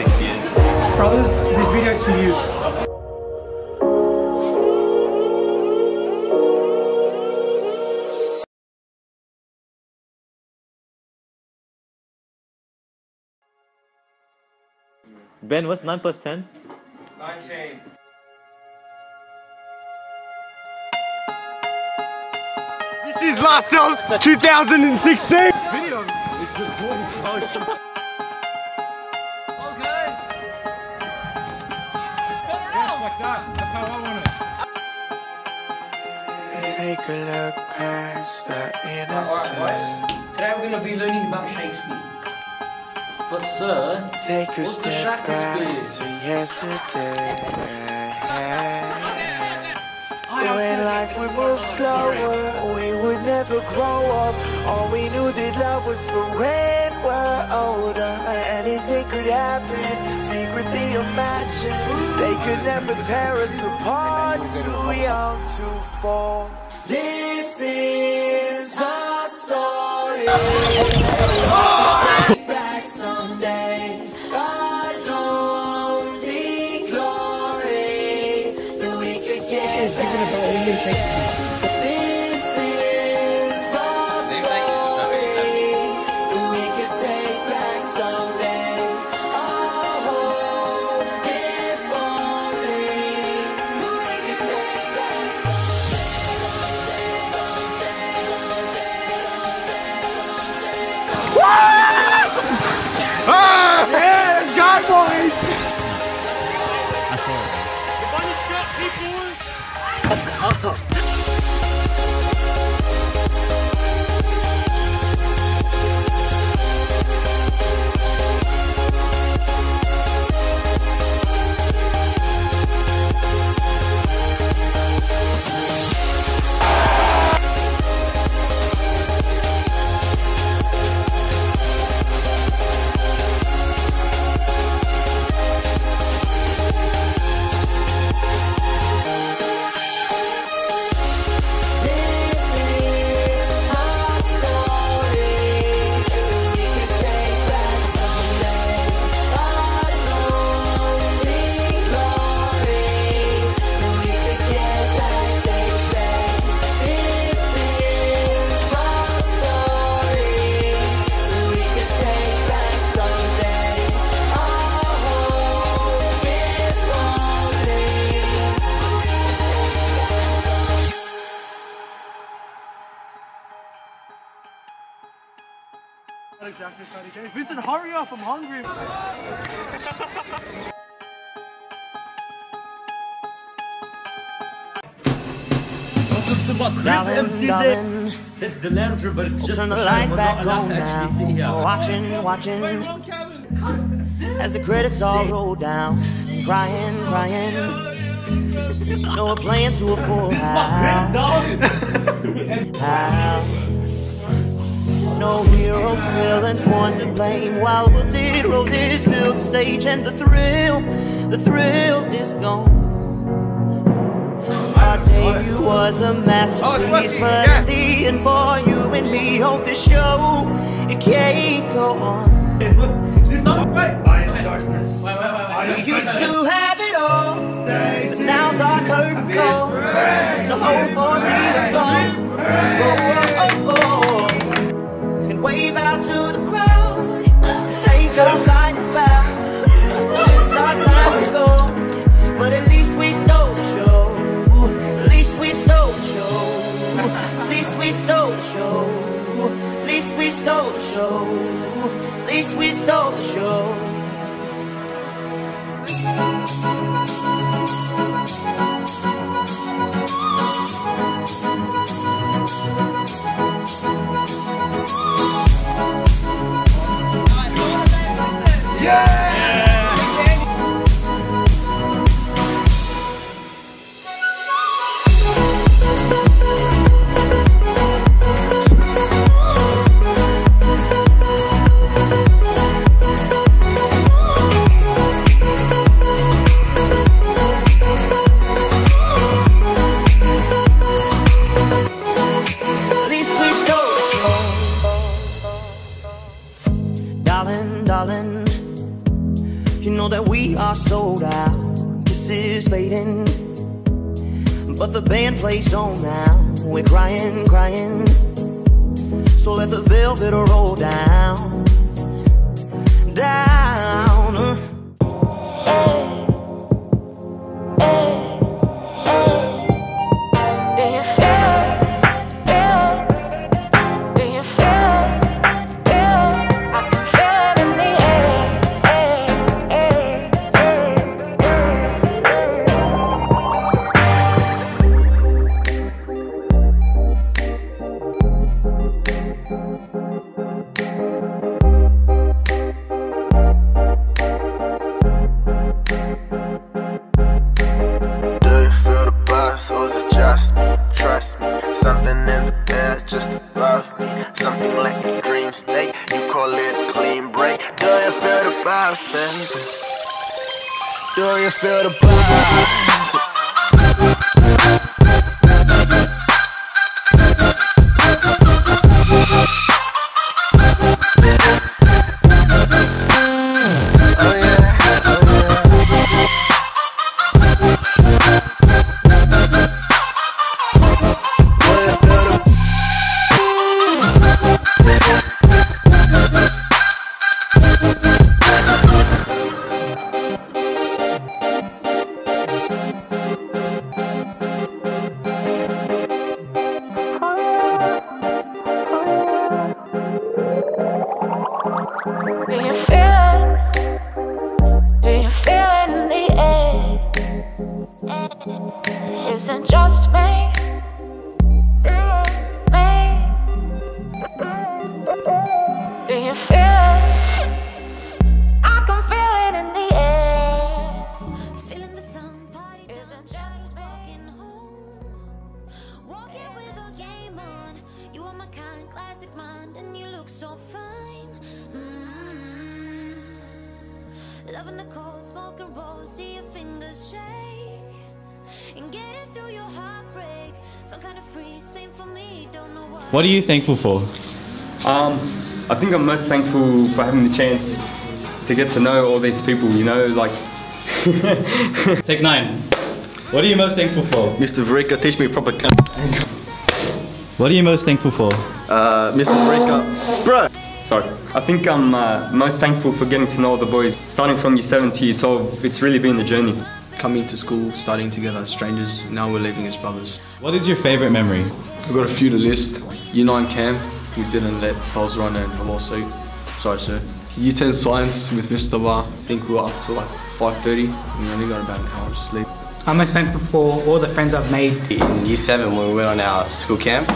six years. Brothers, this video is for you. Ben, what's 9 plus 10? 19. This is LaSalle 2016. Video. Take a look past the innocence. Today we're going to be learning about Shakespeare. But sir, Take a What's the step back Shakespeare? to yesterday. When life would move slower, we would never grow up. All we knew that love was for when we're older. Anything could happen, secretly imagine. They could never tear us apart, too young to fall. This is our story. Exactly James. Vincent, hurry up, I'm hungry. Darling, darling, turn the lights back on now. Watching, watching, as the credits all roll down. Crying, crying. No, we're playing to a full house. House. No heroes, villains, one to blame. While wilted roses fill the stage, and the thrill, the thrill is gone. Our debut was a masterpiece, but in the end, for you and me, hold the show, it can't go on. Darkness. We used to have it all, but now's our curtain call to hold for the applause. To the velvet roll down, down. You call it clean break. Do you feel the buzz, baby? Do you feel the buzz? Are classic mind, and you look so fine. mm Loving the cold, smoking rolls, see your fingers shake. And getting through your heartbreak. Some kind of free, same for me, don't know why. What are you thankful for? Um, I think I'm most thankful for having the chance to get to know all these people, you know, like Take nine. What are you most thankful for? Mr. Varika, teach me proper c- What are you most thankful for? Uh, Mr. Varika, bro. Sorry. I think I'm uh, most thankful for getting to know the boys. Starting from year 7 to year 12, it's really been a journey. coming to school, studying together, as strangers. Now we're living as brothers. What is your favorite memory? I've got a few to list. Year 9 camp, we didn't let Pulse run and a lawsuit. Sorry, sir. Year 10 science with Mr. Bar. I think we were up to like 5.30 and we only got about an hour of sleep. I'm most thankful for all the friends I've made. In year seven, when we went on our school camp,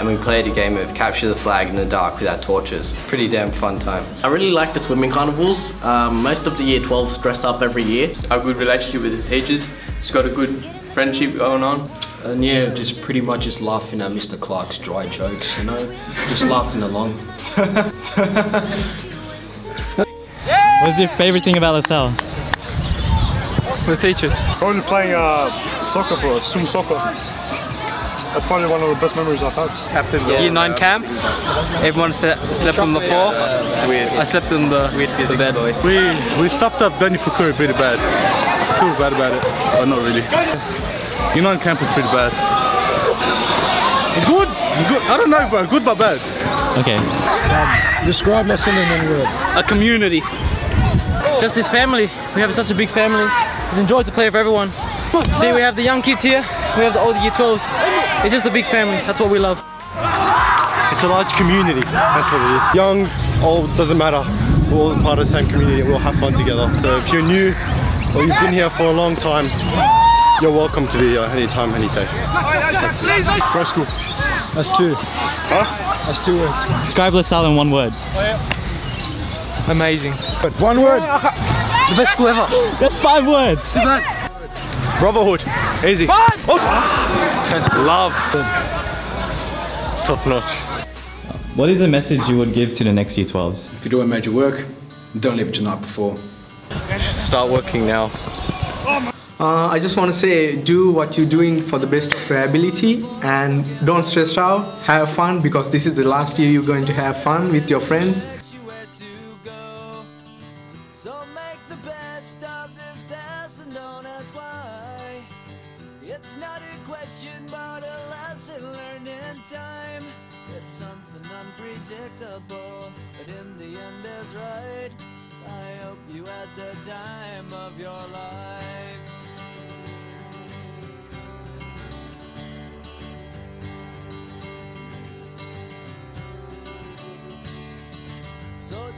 and we played a game of capture the flag in the dark with our torches. Pretty damn fun time. I really like the swimming carnivals. Um, most of the year 12s dress up every year. A good relationship with the teachers. It's got a good friendship going on. And yeah, just pretty much just laughing at Mr. Clark's dry jokes, you know? Just laughing along. What's your favorite thing about LaSalle? The teachers. Probably playing uh, soccer for us, swim soccer. That's probably one of the best memories I've had. Captain Year 9 camp. Everyone se- slept on the floor. It's weird. I slept on the, the bed. We we stuffed up Danny Fukui pretty bad. I feel bad about it, but not really. You know, camp campus pretty bad. Good, good. I don't know, but good but bad. Okay. Um, describe LaSalle in one word. A community. Just this family. We have such a big family. It's enjoyed to play with everyone. See, we have the young kids here. We have the older year 12s. It's just a big family. That's what we love. It's a large community. That's what it is. Young, old, doesn't matter. We're all part of the same community. We'll have fun together. So if you're new or you've been here for a long time, you're welcome to be here anytime, any day. Great school. That's two. Huh? That's two words. Describe LaSalle in one word. Amazing. But one word. The best school ever. That's five words. Too bad. Brotherhood. Easy. Oh. Love. Top notch. What is a message you would give to the next year 12s? If you're doing major work, don't leave it to night before. Start working now. Uh, I just want to say do what you're doing for the best of your ability and don't stress out. Have fun because this is the last year you're going to have fun with your friends.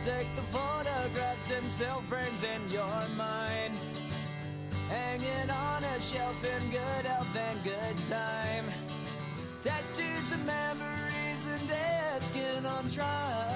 Take the photographs and still frames in your mind. Hanging on a shelf in good health and good time. Tattoos and memories and dead skin on trial.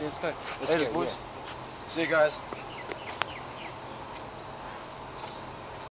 Let's go. Boys. yeah. See you guys.